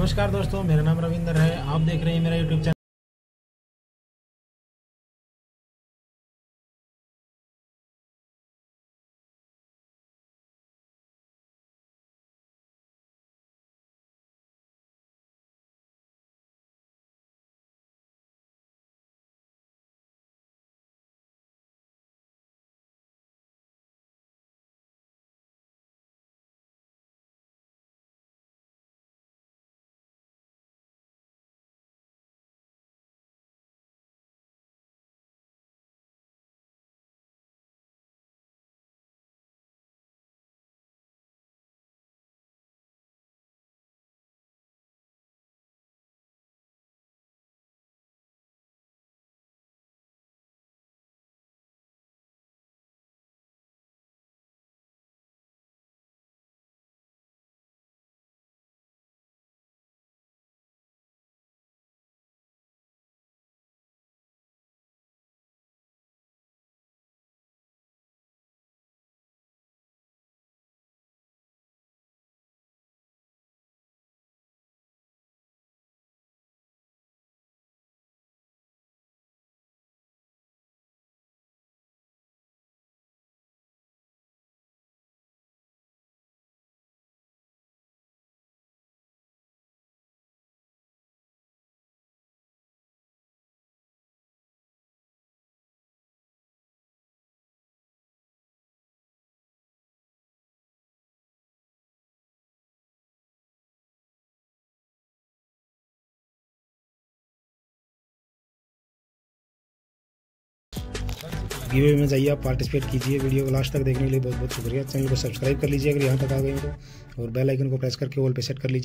नमस्कार दोस्तों मेरा नाम रविंदर है। आप देख रहे हैं मेरा यूट्यूब चैनल गिवे में जाइए, आप पार्टिसिपेट कीजिए वीडियो को लास्ट तक देखने के लिए बहुत बहुत शुक्रिया। चैनल को सब्सक्राइब कर लीजिए अगर यहाँ तक आ गए तो और बेल आइकन को प्रेस करके ऑल पे सेट कर लीजिए।